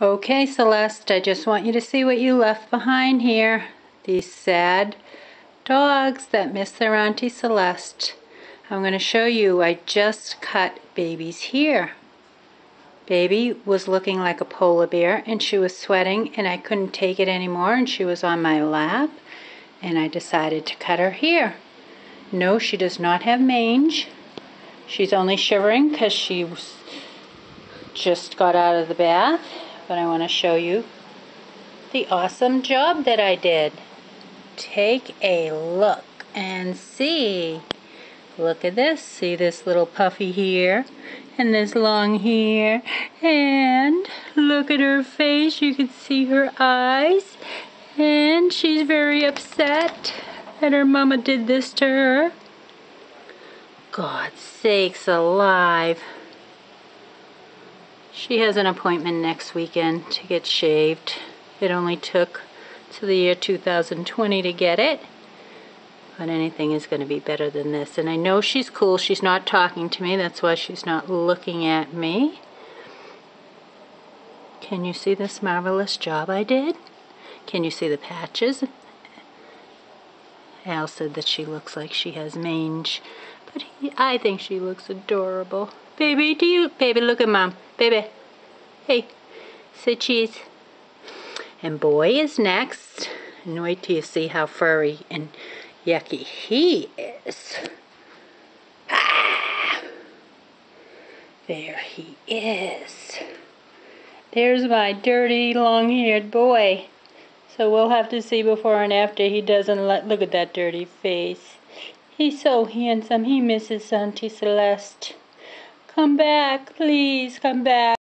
Okay, Celeste, I just want you to see what you left behind here. These sad dogs that miss their Auntie Celeste. I'm going to show you, I just cut Baby's hair. Baby was looking like a polar bear and she was sweating and I couldn't take it anymore and she was on my lap and I decided to cut her hair. No, she does not have mange. She's only shivering because she just got out of the bath but I want to show you the awesome job that I did. Take a look and see. Look at this. See this little puffy here and this long here. And look at her face. You can see her eyes. And she's very upset that her mama did this to her. God sakes alive. She has an appointment next weekend to get shaved. It only took to the year 2020 to get it. But anything is going to be better than this. And I know she's cool. She's not talking to me. That's why she's not looking at me. Can you see this marvelous job I did? Can you see the patches? Al said that she looks like she has mange. But he, I think she looks adorable. Baby, do you... Baby, look at Mom. Baby. Hey. Say cheese. And boy is next. And wait till you see how furry and yucky he is. Ah! There he is. There's my dirty, long-haired boy. So we'll have to see before and after he doesn't let, look at that dirty face. He's so handsome. He misses Auntie Celeste. Come back, please, come back.